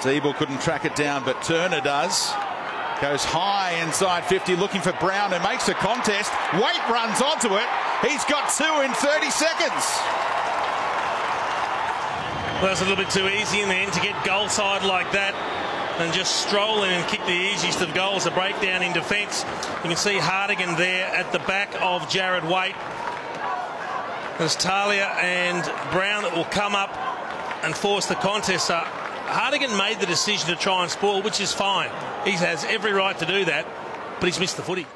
Ziebell couldn't track it down, but Turner does. Goes high inside 50, looking for Brown, who makes a contest. Waite runs onto it. He's got two in 30 seconds. Well, that's a little bit too easy in the end to get goal side like that and just stroll in and kick the easiest of goals. A breakdown in defence. You can see Hartigan there at the back of Jarrad Waite. There's Talia and Brown that will come up and force the contest up. Hartigan made the decision to try and spoil, which is fine. He has every right to do that, but he's missed the footy.